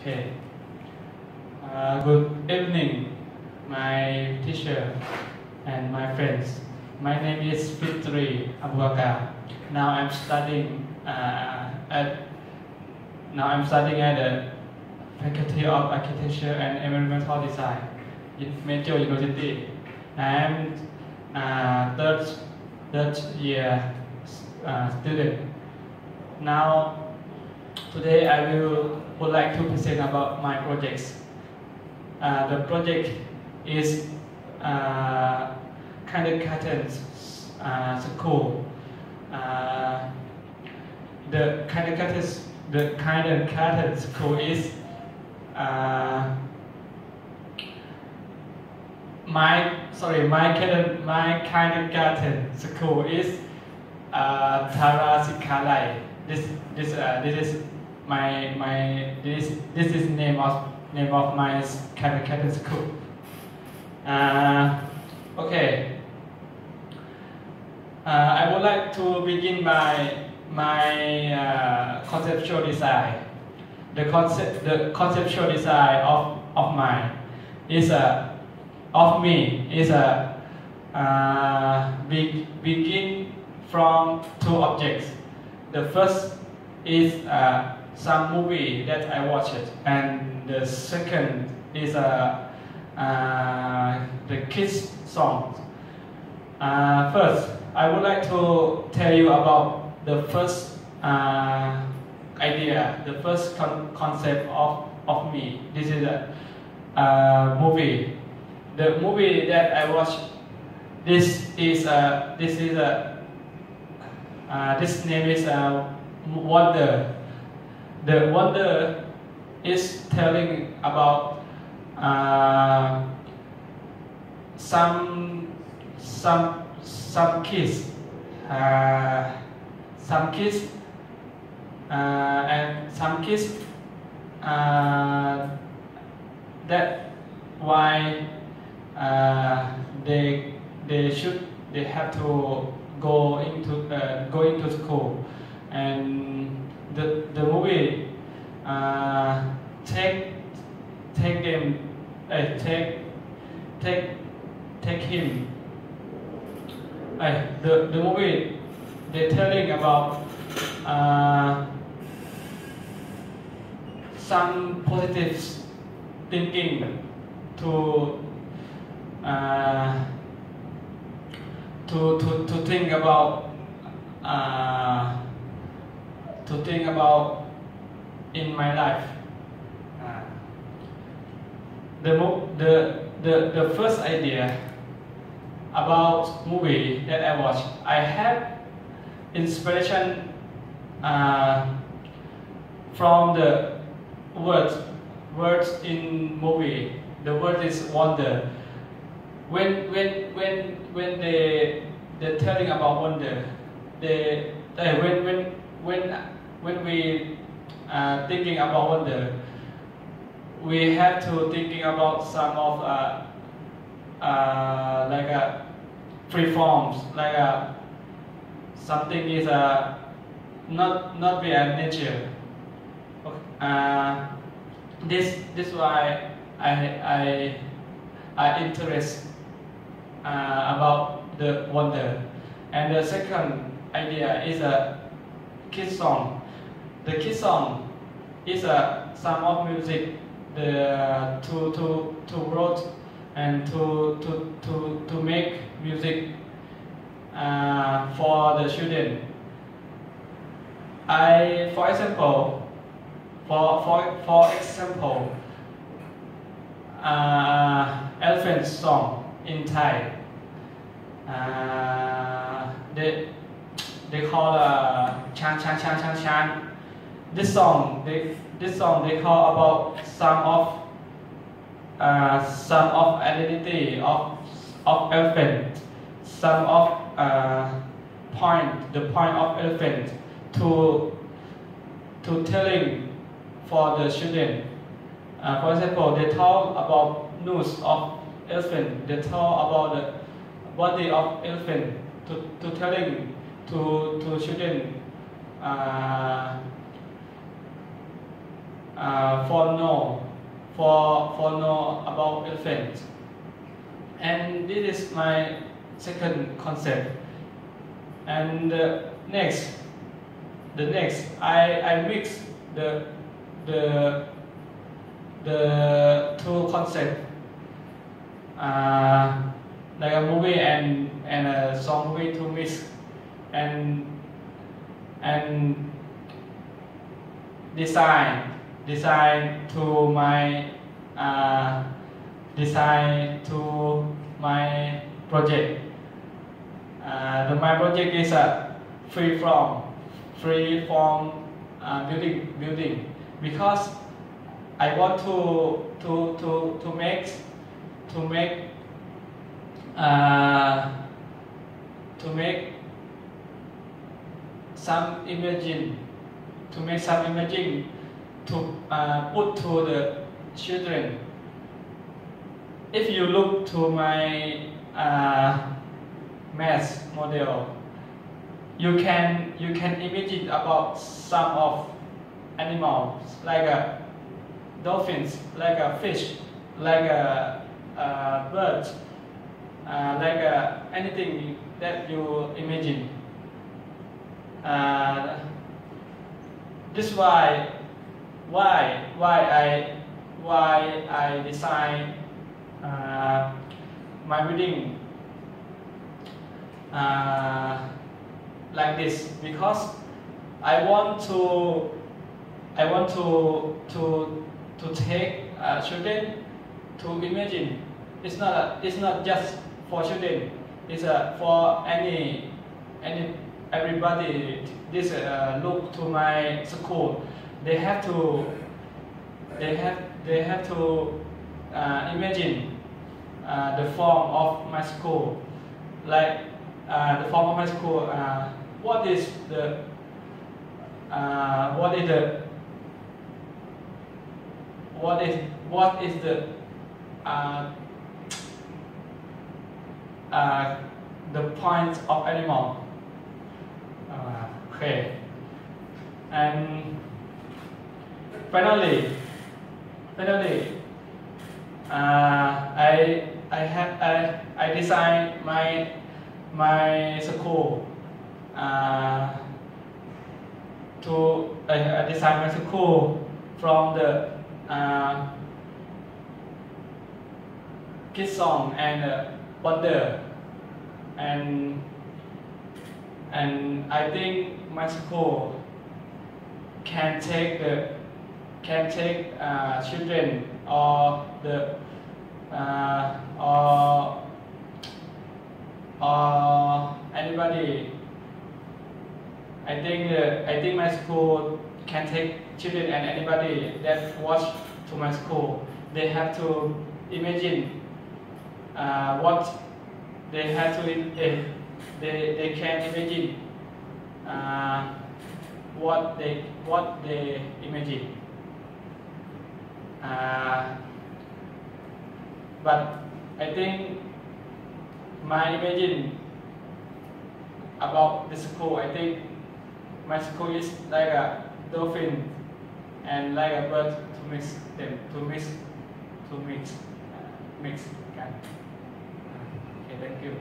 Okay. Uh, good evening, my teacher and my friends. My name is Fitri Abubakar. Now I'm studying uh, at now I'm studying at the Faculty of Architecture and Environmental Design in Maejo University. I'm uh, third third year uh, student. Now today I will would like to present about my projects. Uh, the project is uh, kindergarten uh, school. Uh, the kindergarten the kindergarten school is uh, my sorry my kinder, my kindergarten school is uh, Tara Sikalai. This this uh, this is my my this this is name of name of my kindergarten school. Uh, okay. Uh, I would like to begin by my uh, conceptual design. The concept the conceptual design of of mine is a of me is a uh, be, begin from two objects. The first is uh, some movie that I watched, and the second is uh, uh, the kids song. Uh, first, I would like to tell you about the first uh, idea, the first con concept of, of me. This is a uh, movie. The movie that I watched, this is a, this is a, uh, this name is a Wonder. The Wonder is telling about uh, some some some kids uh, some kids uh, and some kids uh, that why uh, they they should they have to go into uh, go into school. And the the movie uh, take take them uh, take take take him. Uh, the the movie they're telling about uh, some positive thinking to uh, to, to, to think about uh, to think about in my life. Uh, the, the, the, the first idea about movie that I watched, I had inspiration uh, from the words words in movie. The word is wonder. When when when when they they're telling about wonder, they, they when when when when we uh, thinking about wonder, we have to thinking about some of uh, uh, like a free forms, like a something is a not not be a nature. Uh, this this why I I I interest uh, about the wonder, and the second idea is a kid song. The kid song is a some of music the to to to wrote and to to to to make music uh, for the children. I, for example, for for for example, uh, elephant song in Thai. Uh, they they call uh, chan chan chan chan chan. This song they this song they call about some of uh, some of identity of of elephant, some of uh, point the point of elephant to to telling for the children. Uh, for example, they talk about news of elephant. They talk about the body of elephant to, to telling to to children uh, uh, for know for for know about elephant. And this is my second concept. And uh, next, the next, I I mix the the the two concept. Uh, like a movie and and a song movie to mix and and design design to my uh, design to my project. Uh, the, my project is a free form free form uh, building building because I want to to to to make to make uh, to make some imaging to make some imaging to uh, put to the children. If you look to my uh, math model, you can you can imagine about some of animals like a dolphins, like a fish, like a, a bird, uh, like a, anything that you imagine. Uh, this why why why I why I design uh, my reading uh, like this because I want to I want to to to take uh, children to imagine. It's not a, it's not just for children. It's a, for any any everybody. This uh, look to my school. They have to they have they have to uh, imagine uh, the form of my school, like uh, the form of my school. Uh, what is the uh, what is the what is what is the the point of animal okay. And finally finally uh, I I have I, I design my my school uh, to I design my school from the uh, kids song and uh, wonder. And and I think my school can take the can take uh, children or the uh, or or anybody. I think the, I think my school can take children and anybody that watch to my school. They have to imagine uh, what they have to. Uh, they, they can imagine uh, what they what they imagine. Uh, but I think my imagine about the school, I think my school is like a dolphin and like a bird to mix them, to mix, to mix, uh, mix. Okay, thank you.